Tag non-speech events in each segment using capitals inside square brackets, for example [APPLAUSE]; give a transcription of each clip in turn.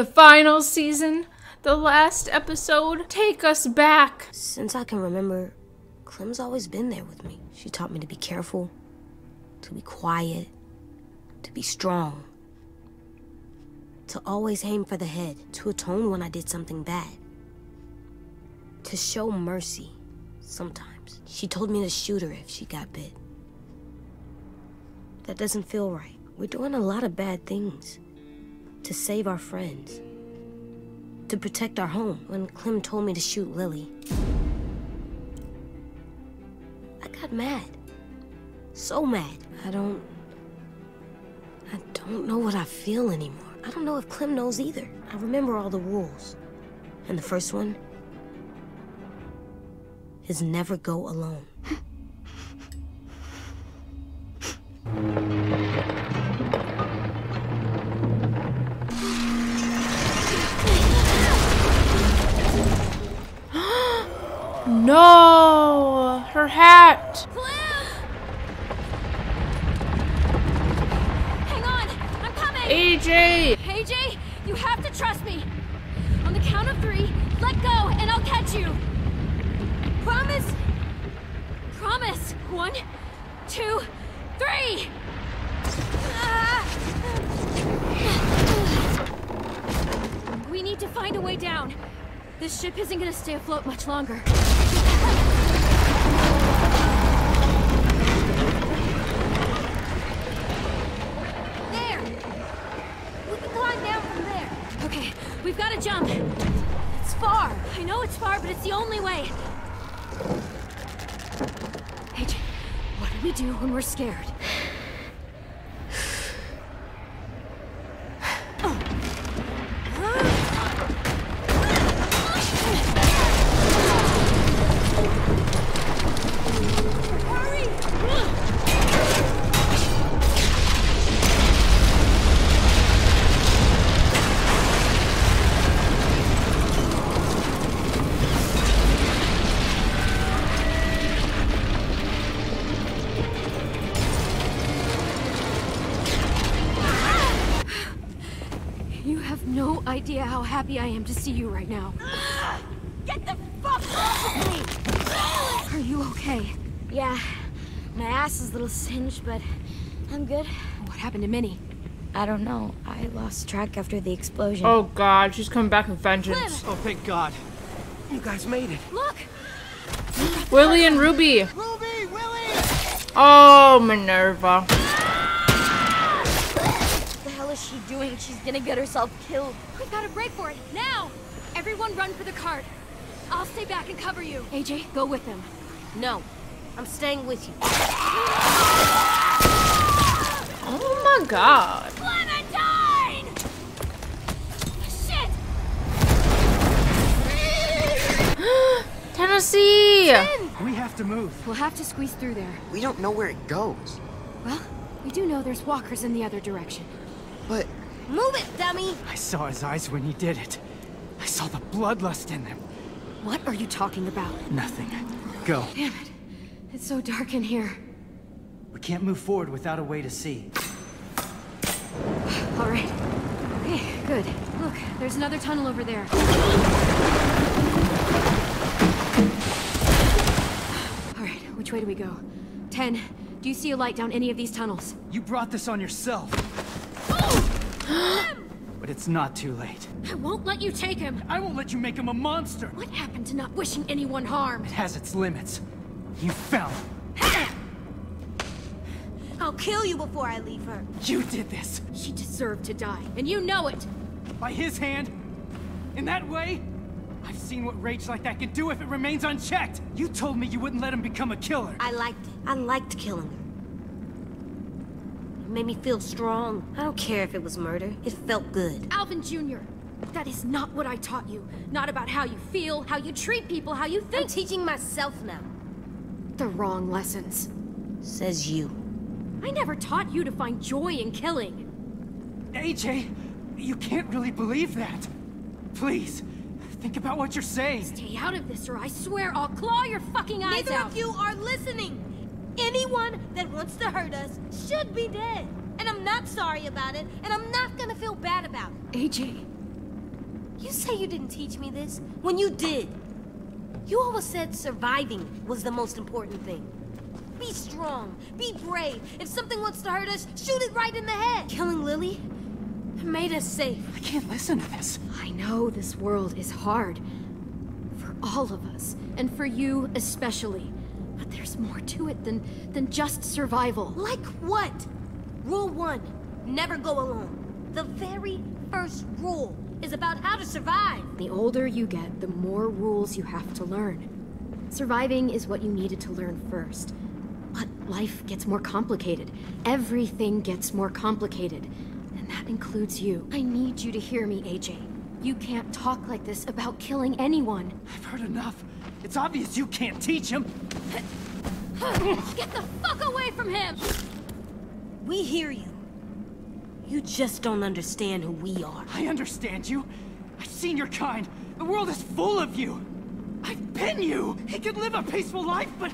The final season, the last episode. Take us back. Since I can remember, Clem's always been there with me. She taught me to be careful, to be quiet, to be strong, to always aim for the head, to atone when I did something bad, to show mercy sometimes. She told me to shoot her if she got bit. That doesn't feel right. We're doing a lot of bad things to save our friends, to protect our home. When Clem told me to shoot Lilly, I got mad. So mad. I don't. I don't know what I feel anymore. I don't know if Clem knows either. I remember all the rules. And the first one is never go alone. No! Her hat! Hang on! I'm coming! AJ! AJ, you have to trust me! On the count of three, let go and I'll catch you! Promise? Promise! One, two, three! Ah! We need to find a way down. This ship isn't gonna stay afloat much longer. There! We can climb down from there. Okay, we've got to jump. It's far. I know it's far, but it's the only way. AJ, what do we do when we're scared? Idea how happy I am to see you right now. [GASPS] Get the fuck off of me! [GASPS] Are you okay? Yeah, my ass is a little singed, but I'm good. What happened to Minnie? I don't know. I lost track after the explosion. Oh god, she's coming back with vengeance. Oh, thank God. You guys made it. Look! Willy and Ruby! Ruby, Willy! Oh, Minerva. Doing? She's gonna get herself killed. We've got to break for it, now! Everyone run for the cart. I'll stay back and cover you. AJ, go with them. No, I'm staying with you. Oh my god. Clementine! Shit! [GASPS] Tennessee! We have to move. We'll have to squeeze through there. We don't know where it goes. Well, we do know there's walkers in the other direction. But Move it, dummy! I saw his eyes when he did it. I saw the bloodlust in them. What are you talking about? Nothing. Go. Damn it. It's so dark in here. We can't move forward without a way to see. All right. Okay, good. Look, there's another tunnel over there. All right, which way do we go? Ten, do you see a light down any of these tunnels? You brought this on yourself. [GASPS] but it's not too late. I won't let you take him. I won't let you make him a monster. What happened to not wishing anyone harm? It has its limits. You fell. [SIGHS] I'll kill you before I leave her. You did this. She deserved to die, and you know it. By his hand. In that way. I've seen what rage like that can do if it remains unchecked. You told me you wouldn't let him become a killer. I liked it. I liked killing her. It made me feel strong. I don't care if it was murder. It felt good. Alvin Jr., that is not what I taught you. Not about how you feel, how you treat people, how you I'm think. teaching myself now. the wrong lessons. Says you. I never taught you to find joy in killing. AJ, you can't really believe that. Please, think about what you're saying. Stay out of this, or I swear I'll claw your fucking eyes Neither out. Neither of you are listening. Anyone that wants to hurt us should be dead. And I'm not sorry about it, and I'm not gonna feel bad about it. AJ, You say you didn't teach me this when you did. You always said surviving was the most important thing. Be strong, be brave. If something wants to hurt us, shoot it right in the head. Killing Lilly made us safe. I can't listen to this. I know this world is hard. For all of us, and for you especially. But there's more to it than, than just survival. Like what? Rule one, never go alone. The very first rule is about how to survive. The older you get, the more rules you have to learn. Surviving is what you needed to learn first. But life gets more complicated. Everything gets more complicated. And that includes you. I need you to hear me, AJ. You can't talk like this about killing anyone. I've heard enough. It's obvious you can't teach him. Get the fuck away from him! We hear you. You just don't understand who we are. I understand you. I've seen your kind. The world is full of you. I've been you. He could live a peaceful life, but...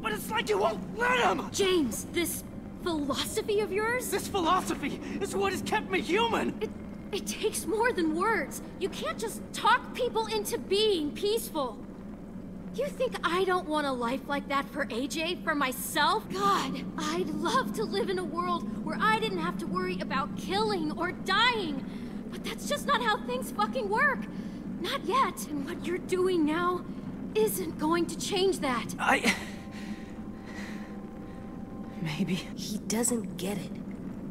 But it's like you won't let him! James, this philosophy of yours? This philosophy is what has kept me human! It, it takes more than words. You can't just talk people into being peaceful. You think I don't want a life like that for AJ, for myself? God, I'd love to live in a world where I didn't have to worry about killing or dying. But that's just not how things fucking work. Not yet. And what you're doing now isn't going to change that. I... Maybe. He doesn't get it.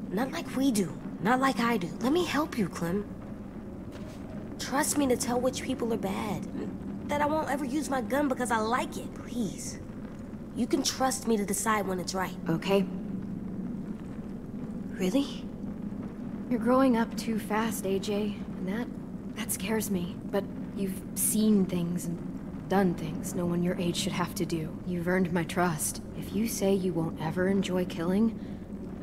Not like we do. Not like I do. Let me help you, Clem. Trust me to tell which people are bad. That I won't ever use my gun because I like it. Please. You can trust me to decide when it's right. Okay. Really? You're growing up too fast, AJ, and that that scares me. But you've seen things and done things no one your age should have to do. You've earned my trust. If you say you won't ever enjoy killing,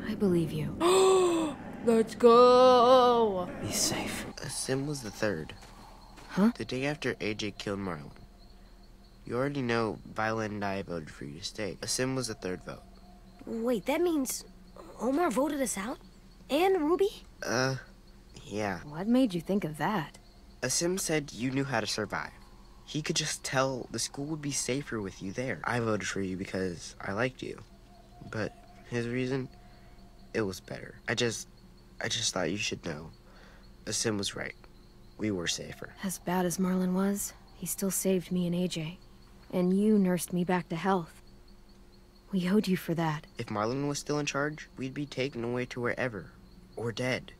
I believe you. [GASPS] [GASPS] Let's go. Be safe. Sim was the third. Huh? The day after AJ killed Marlon. You already know Violet and I voted for you to stay. Sim was the third vote. Wait, that means Omar voted us out? And Ruby? Uh, yeah. What made you think of that? Aasim said you knew how to survive. He could just tell the school would be safer with you there. I voted for you because I liked you. But his reason, it was better. I just, I just thought you should know. Aasim was right. We were safer. As bad as Marlon was, he still saved me and AJ. And you nursed me back to health. We owed you for that. If Marlon was still in charge, we'd be taken away to wherever, or dead.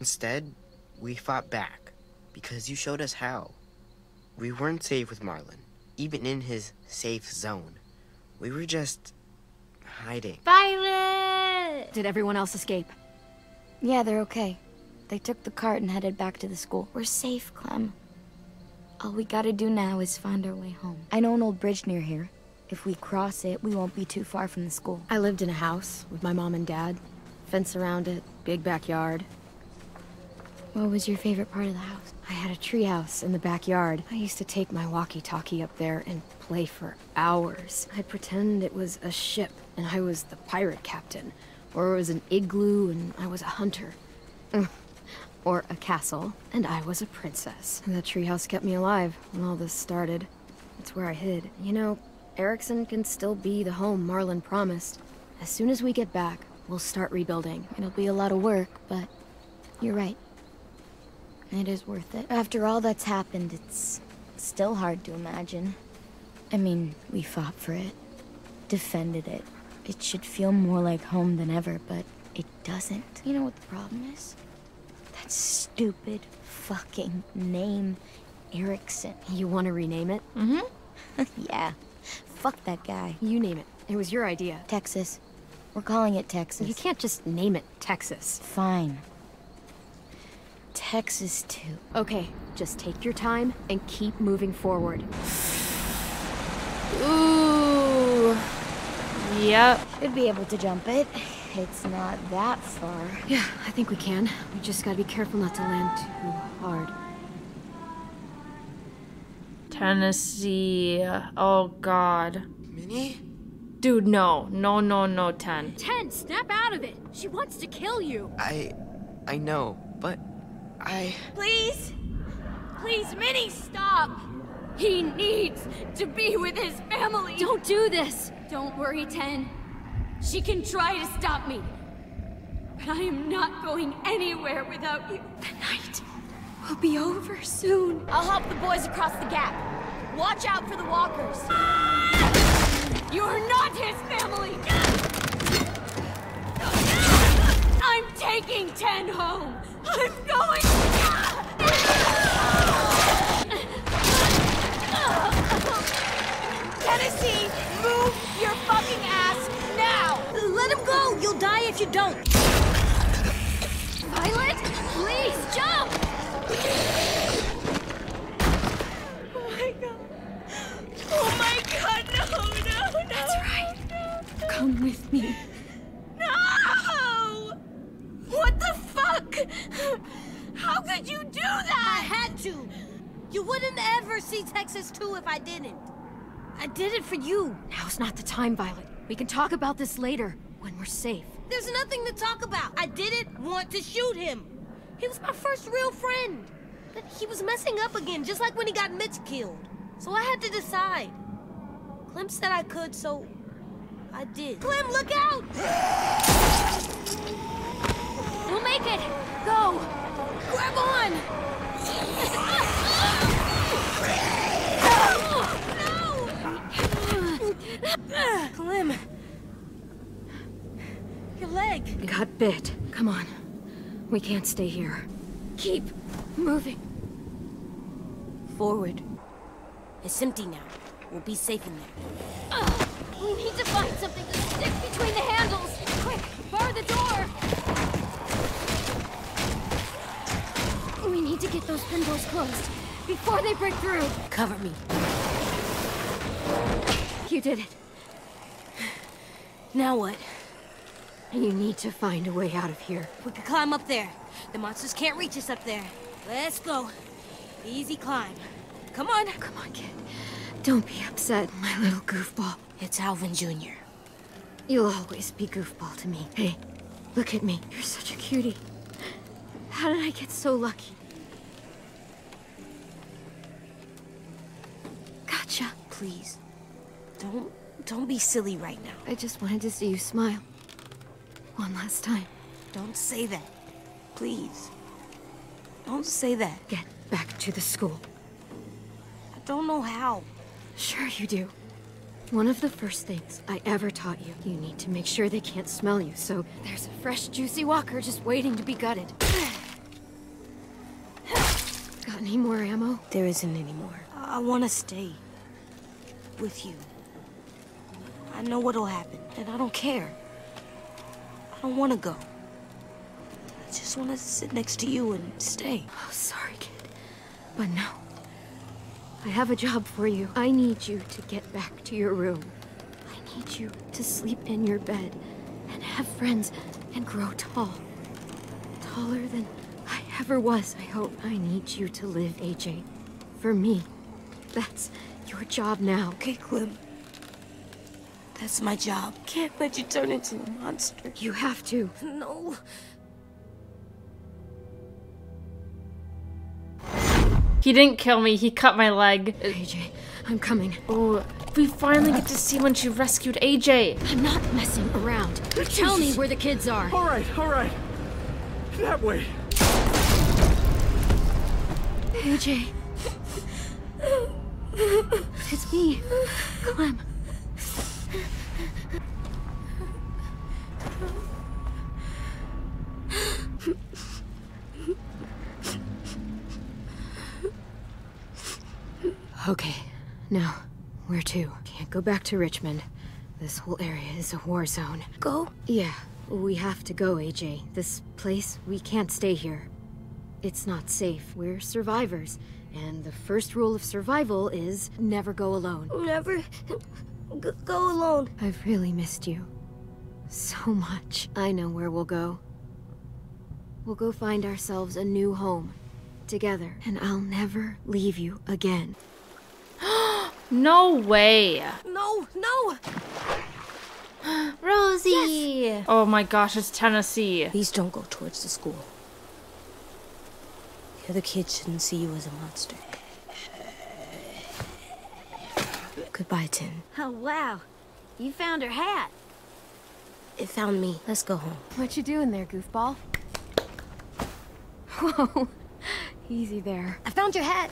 Instead, we fought back, because you showed us how. We weren't safe with Marlon. even in his safe zone. We were just hiding. Violet! Did everyone else escape? Yeah, they're okay. They took the cart and headed back to the school. We're safe, Clem. All we gotta do now is find our way home. I know an old bridge near here. If we cross it, we won't be too far from the school. I lived in a house with my mom and dad. Fence around it, big backyard. What was your favorite part of the house? I had a treehouse in the backyard. I used to take my walkie-talkie up there and play for hours. I'd pretend it was a ship and I was the pirate captain. Or it was an igloo and I was a hunter. Mm. Or a castle and I was a princess. And the treehouse kept me alive when all this started. It's where I hid. You know, Ericson can still be the home Marlon promised. As soon as we get back, we'll start rebuilding. It'll be a lot of work, but you're right. It is worth it. After all that's happened, it's still hard to imagine. I mean, we fought for it, defended it. It should feel more like home than ever, but it doesn't. You know what the problem is? That stupid fucking name, Ericson. You want to rename it? Mm-hmm. [LAUGHS] yeah. Fuck that guy. You name it. It was your idea. Texas. We're calling it Texas. You can't just name it Texas. Fine. Texas too. Okay, just take your time and keep moving forward. Ooh. Yep. Should be able to jump it. It's not that far. Yeah, I think we can. We just gotta be careful not to land too hard. Tennessee. Oh, God. Minnie? Dude, no. No, no, no, 10. Ten, snap out of it! She wants to kill you! I, I know, but I, Please? Please, Minnie, stop! He needs to be with his family! Don't do this! Don't worry, Ten. She can try to stop me. But I am not going anywhere without you. The night will be over soon. I'll help the boys across the gap. Watch out for the walkers. You're not his family! I'm taking Ten home! I'm going... Tennessee, move your fucking ass You'll die if you don't! Violet, please jump! Oh my god. Oh my god, no, no, no. That's right. Come with me. No! What the fuck? How could you do that? I had to! You wouldn't ever see Texas 2 if I didn't. I did it for you. Now's not the time, Violet. We can talk about this later, when we're safe. There's nothing to talk about. I didn't want to shoot him. He was my first real friend. But he was messing up again, just like when he got Mitch killed. So I had to decide. Clem said I could, so I did. Clem, look out! We'll make it! Go! Grab on! [LAUGHS] no! Clem. Your leg. Got bit. Come on. We can't stay here. Keep moving. Forward. It's empty now. We'll be safe in there. Ugh, we need to find something to stick between the handles. Quick, bar the door. We need to get those pinholes closed before they break through. Cover me. You did it. Now what? You need to find a way out of here. We could climb up there. The monsters can't reach us up there. Let's go. Easy climb. Come on. Come on, kid. Don't be upset, my little goofball. It's Alvin Jr. You'll always be goofball to me. Hey, look at me. You're such a cutie. How did I get so lucky? Gotcha. Please. Don't don't be silly right now. I just wanted to see you smile. One last time. Don't say that. Please. Don't say that. Get back to the school. I don't know how. Sure you do. One of the first things I ever taught you, you need to make sure they can't smell you, so there's a fresh, juicy walker just waiting to be gutted. [SIGHS] Got any more ammo? There isn't any more. I, I want to stay. With you. I know what'll happen, and I don't care. I don't want to go. I just want to sit next to you and stay. Oh, sorry, kid. But no. I have a job for you. I need you to get back to your room. I need you to sleep in your bed and have friends and grow tall. Taller than I ever was, I hope. I need you to live, AJ. For me. That's your job now. Okay, Clem. That's my job. Can't let you turn into a monster. You have to. No. He didn't kill me, he cut my leg. AJ, I'm coming. Oh, we finally get to see when she rescued AJ. I'm not messing around. Tell me where the kids are. All right, all right. That way. AJ. It's me, Clem. Okay, now, where to? Can't go back to Richmond. This whole area is a war zone. Go? Yeah, we have to go, AJ. This place, we can't stay here. It's not safe. We're survivors. And the first rule of survival is never go alone. Never go alone. I've really missed you. So much. I know where we'll go. We'll go find ourselves a new home. Together. And I'll never leave you again. No way. No, no. [GASPS] Rosie. Yes. Oh my gosh, it's Tennessee. Please don't go towards the school. The other kids shouldn't see you as a monster. Goodbye, Tim. Oh, wow. You found her hat. It found me. Let's go home. What you doing there, goofball? [LAUGHS] Whoa. [LAUGHS] Easy there. I found your hat.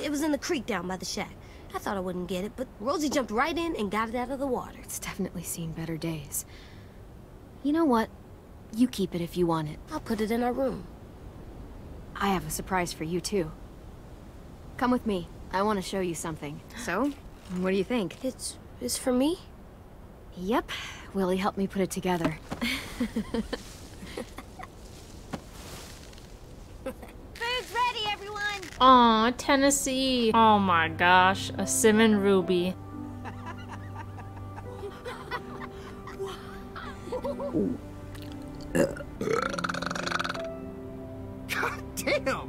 It was in the creek down by the shack. I thought I wouldn't get it, but Rosie jumped right in and got it out of the water. It's definitely seen better days. You know what? You keep it if you want it. I'll put it in our room. I have a surprise for you, too. Come with me. I want to show you something. So, what do you think? It's it's for me. Yep. Willy helped me put it together. [LAUGHS] Aw, Tennessee. Oh my gosh, Aasim and Ruby. God damn!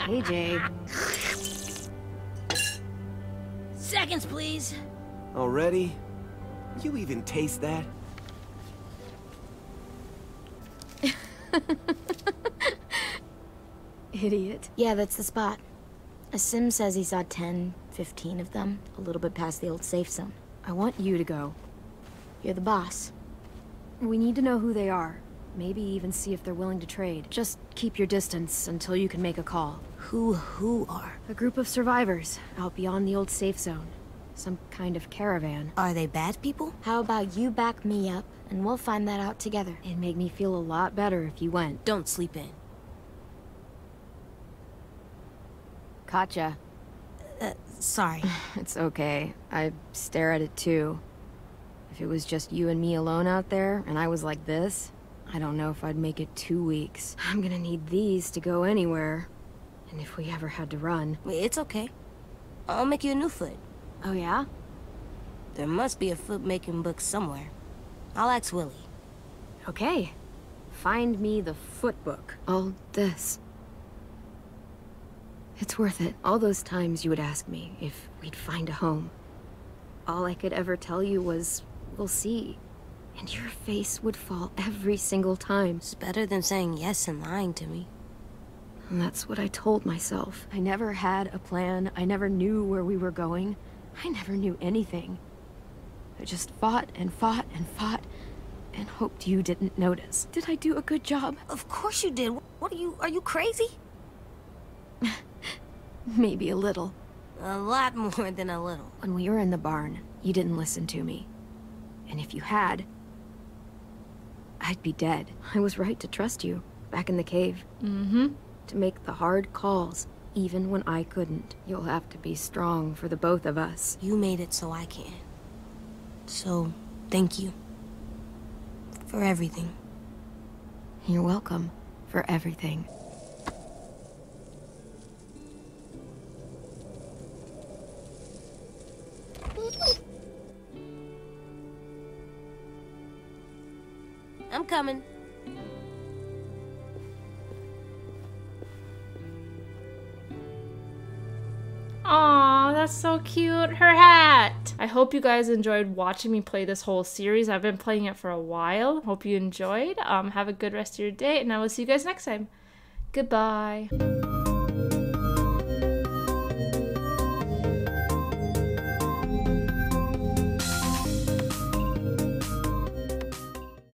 Hey, Jade. Seconds, please. Already? You even taste that? [LAUGHS] Idiot. Yeah, that's the spot. Aasim says he saw 10, 15 of them, a little bit past the old safe zone. I want you to go. You're the boss. We need to know who they are. Maybe even see if they're willing to trade. Just keep your distance until you can make a call. Who who are? A group of survivors out beyond the old safe zone. Some kind of caravan. Are they bad people? How about you back me up, and we'll find that out together. It'd make me feel a lot better if you went. Don't sleep in. Katja. Uh, sorry. [SIGHS] It's okay. I stare at it too. If it was just you and me alone out there, and I was like this, I don't know if I'd make it two weeks. [SIGHS] I'm gonna need these to go anywhere. And if we ever had to run. It's okay. I'll make you a new foot. Oh yeah? There must be a foot making book somewhere. I'll ask Willy. Okay. Find me the foot book. All this. It's worth it. All those times you would ask me if we'd find a home. All I could ever tell you was, we'll see. And your face would fall every single time. It's better than saying yes and lying to me. And that's what I told myself. I never had a plan. I never knew where we were going. I never knew anything. I just fought and fought and fought and hoped you didn't notice. Did I do a good job? Of course you did. What are you, are you crazy? [LAUGHS] Maybe a little. A lot more than a little. When we were in the barn, you didn't listen to me. And if you had, I'd be dead. I was right to trust you, back in the cave. Mm-hmm. To make the hard calls, even when I couldn't. You'll have to be strong for the both of us. You made it so I can. So, thank you. For everything. You're welcome for everything. I'm coming. That's so cute. Her hat. I hope you guys enjoyed watching me play this whole series. I've been playing it for a while. Hope you enjoyed. Um, have a good rest of your day, and I will see you guys next time. Goodbye.